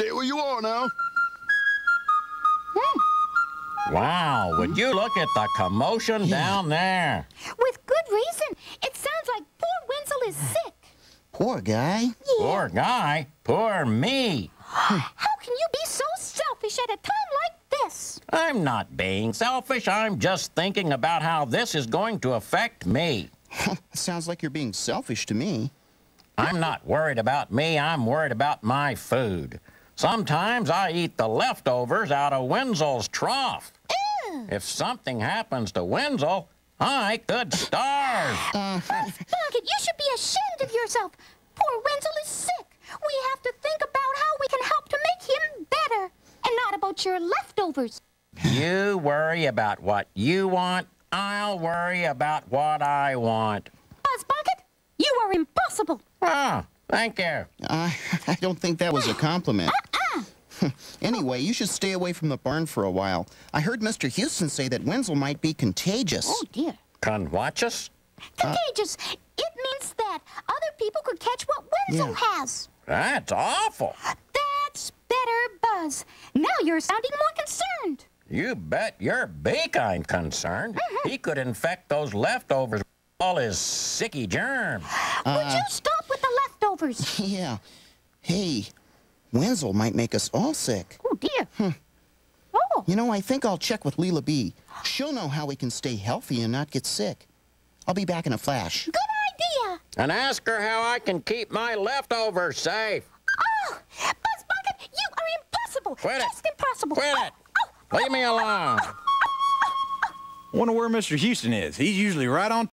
Stay where you are now. Hmm. Wow, would you look at the commotion down there? With good reason. It sounds like poor Wenzel is sick. Poor guy. Yeah. Poor guy, poor me. How can you be so selfish at a time like this? I'm not being selfish. I'm just thinking about how this is going to affect me. Sounds like you're being selfish to me. I'm not worried about me. I'm worried about my food. Sometimes I eat the leftovers out of Wenzel's trough. If something happens to Wenzel, I could starve. Bonkit, you should be ashamed of yourself. Poor Wenzel is sick. We have to think about how we can help to make him better, and not about your leftovers. You worry about what you want. I'll worry about what I want. Buzz Bonkit, you are impossible. Oh, thank you. Uh, I don't think that was a compliment. Anyway, you should stay away from the barn for a while. I heard Mr. Houston say that Wenzel might be contagious. Oh, dear. Can watch us? Contagious. it means that other people could catch what Wenzel Yeah. has. That's awful. That's better, Buzz. Now you're sounding more concerned. You bet your beak I'm concerned. Mm-hmm. He could infect those leftovers with all his sicky germs. Would uh, you stop with the leftovers? Yeah. Hey, Wenzel might make us all sick. Oh, dear. Hmm. Oh, You know, I think I'll check with Leela B. She'll know how we can stay healthy and not get sick. I'll be back in a flash. good idea. And ask her how I can keep my leftovers safe. Oh, Buzz Bonkit, you are impossible. Quit it. Impossible. Quit it. Oh, Leave me alone. Wonder where Mr. Houston is. He's usually right on